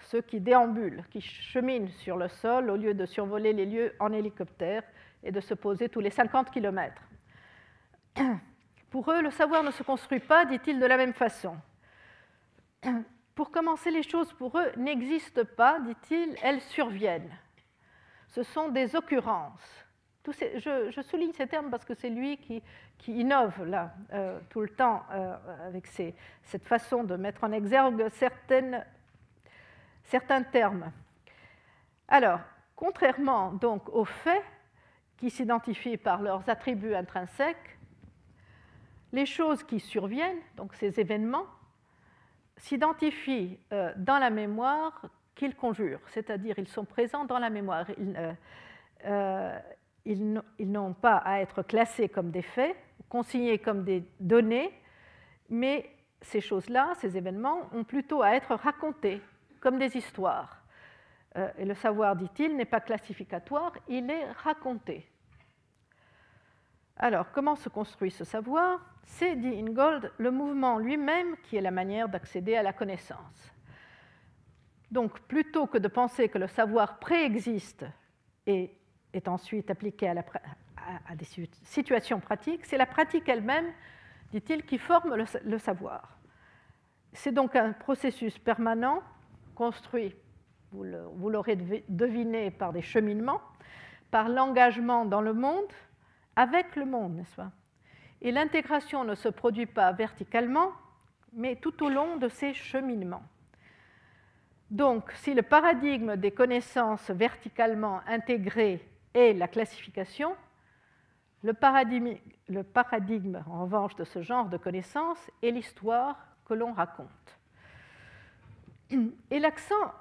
S1: ceux qui déambulent, qui cheminent sur le sol au lieu de survoler les lieux en hélicoptère et de se poser tous les 50 km. *coughs* Pour eux, le savoir ne se construit pas, dit-il, de la même façon. *coughs* Pour commencer, les choses pour eux n'existent pas, dit-il, elles surviennent ce sont des occurrences. je, souligne ces termes parce que c'est lui qui, innove là, euh, tout le temps euh, avec cette façon de mettre en exergue certains termes. Alors, contrairement donc aux faits qui s'identifient par leurs attributs intrinsèques, les choses qui surviennent, donc ces événements, s'identifient euh, dans la mémoire qu'ils conjurent, c'est-à-dire ils sont présents dans la mémoire. Ils, euh, ils n'ont pas à être classés comme des faits, consignés comme des données, mais ces choses-là, ces événements, ont plutôt à être racontés comme des histoires. Euh, et le savoir, dit-il, n'est pas classificatoire, il est raconté. Alors, comment se construit ce savoir? C'est, dit Ingold, le mouvement lui-même qui est la manière d'accéder à la connaissance. Donc, plutôt que de penser que le savoir préexiste et est ensuite appliqué à, des situations pratiques, c'est la pratique elle-même dit-il, qui forment le, savoir. C'est donc un processus permanent construit, vous l'aurez deviné, par des cheminements, par l'engagement dans le monde, avec le monde, n'est-ce pas? Et l'intégration ne se produit pas verticalement, mais tout au long de ces cheminements. Donc, si le paradigme des connaissances verticalement intégrées est la classification, le paradigme, en revanche, de ce genre de connaissances est l'histoire que l'on raconte. Et l'accent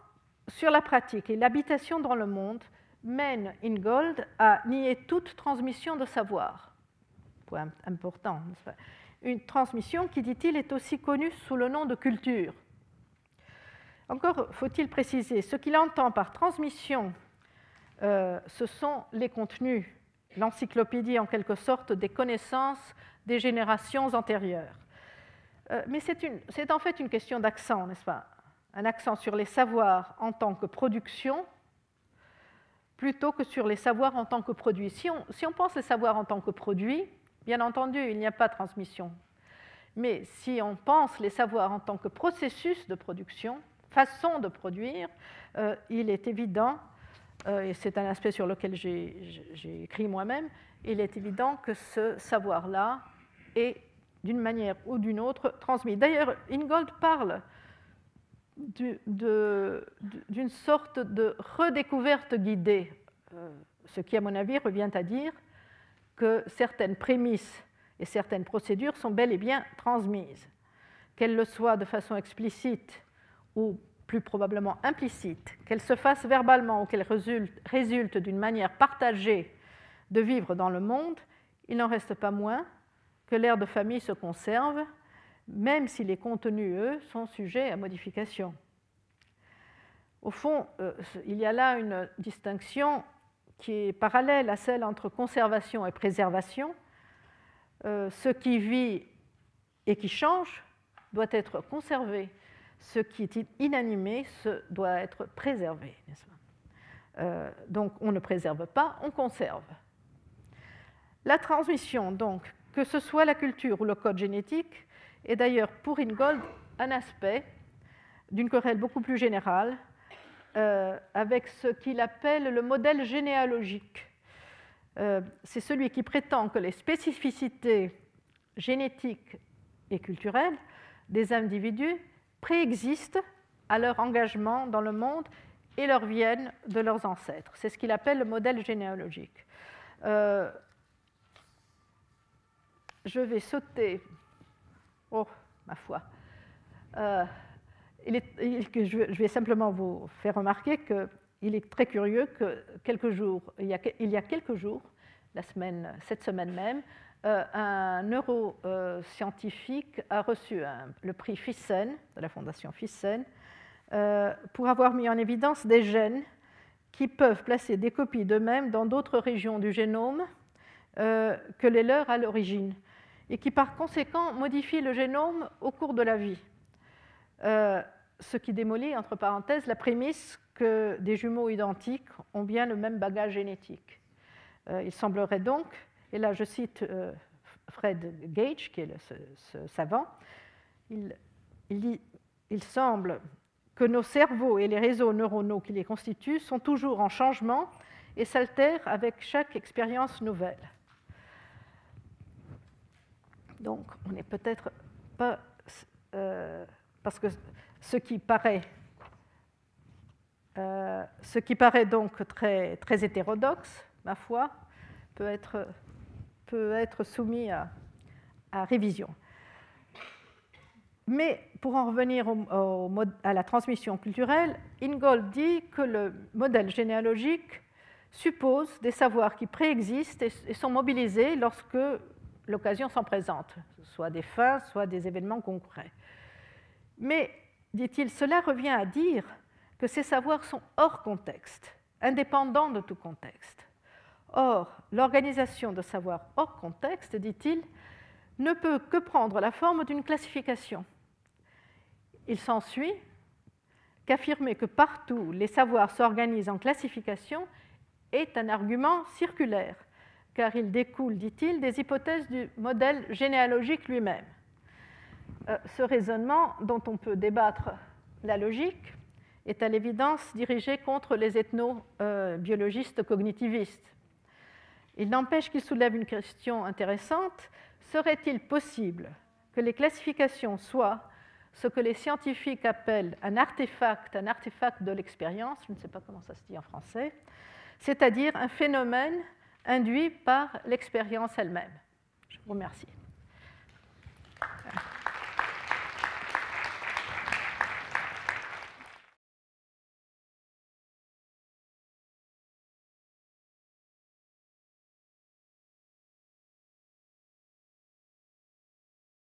S1: sur la pratique et l'habitation dans le monde mène Ingold à nier toute transmission de savoir. Point important. Une transmission qui, dit-il, est aussi connue sous le nom de culture. Encore faut-il préciser, ce qu'il entend par transmission, euh, ce sont les contenus, l'encyclopédie en quelque sorte des connaissances des générations antérieures. Euh, mais c'est en fait une question d'accent, n'est-ce pas? Un accent sur les savoirs en tant que production plutôt que sur les savoirs en tant que produit. Si on, si on pense les savoirs en tant que produit, bien entendu, il n'y a pas de transmission. Mais si on pense les savoirs en tant que processus de production, façon de produire, euh, il est évident, euh, et c'est un aspect sur lequel j'ai écrit moi-même, il est évident que ce savoir-là est d'une manière ou d'une autre transmis. D'ailleurs, Ingold parle d'une sorte de redécouverte guidée, euh, ce qui, à mon avis, revient à dire que certaines prémices et certaines procédures sont bel et bien transmises, qu'elles le soient de façon explicite ou plus probablement implicite, qu'elles se fassent verbalement ou qu'elles résultent d'une manière partagée de vivre dans le monde, il n'en reste pas moins que l'air de famille se conserve, même si les contenus, eux, sont sujets à modification. Au fond, euh, il y a là une distinction qui est parallèle à celle entre conservation et préservation. Euh, ce qui vit et qui change doit être conservé ce qui est inanimé ce doit être préservé. Euh, donc on ne préserve pas, on conserve. La transmission, donc, que ce soit la culture ou le code génétique, est d'ailleurs pour Ingold un aspect d'une querelle beaucoup plus générale euh, avec ce qu'il appelle le modèle généalogique. Euh, c'est celui qui prétend que les spécificités génétiques et culturelles des individus préexistent à leur engagement dans le monde et leur viennent de leurs ancêtres. C'est ce qu'il appelle le modèle généalogique. Euh, je vais sauter. Oh, ma foi. Euh, je vais simplement vous faire remarquer qu'il est très curieux que quelques jours, y a, il y a quelques jours, la semaine, cette semaine même, euh, un neuroscientifique a reçu le prix Fissen de la Fondation Fissen euh, pour avoir mis en évidence des gènes qui peuvent placer des copies d'eux-mêmes dans d'autres régions du génome euh, que les leurs à l'origine et qui par conséquent modifient le génome au cours de la vie. ce qui démolit, entre parenthèses, la prémisse que des jumeaux identiques ont bien le même bagage génétique. il semblerait donc et là je cite euh, Fred Gage, qui est ce, savant, il, dit Il semble que nos cerveaux et les réseaux neuronaux qui les constituent sont toujours en changement et s'altèrent avec chaque expérience nouvelle. Donc, on n'est peut-être pas. Euh, parce que ce qui paraît. Euh, ce qui paraît donc très, très hétérodoxe, ma foi, peut être peut être soumis à, révision. Mais pour en revenir à la transmission culturelle, Ingold dit que le modèle généalogique suppose des savoirs qui préexistent et sont mobilisés lorsque l'occasion s'en présente, soit des fins, soit des événements concrets. Mais, dit-il, cela revient à dire que ces savoirs sont hors contexte, indépendants de tout contexte. Or, l'organisation de savoir hors contexte, dit-il, ne peut que prendre la forme d'une classification. Il s'ensuit qu'affirmer que partout les savoirs s'organisent en classification est un argument circulaire, car il découle, dit-il, des hypothèses du modèle généalogique lui-même. Euh, ce raisonnement, dont on peut débattre la logique, est à l'évidence dirigé contre les ethnobiologistes cognitivistes. Il n'empêche qu'il soulève une question intéressante. Serait-il possible que les classifications soient ce que les scientifiques appellent un artefact, un artefact de l'expérience, je ne sais pas comment ça se dit en français, c'est-à-dire un phénomène induit par l'expérience elle-même? Je vous remercie.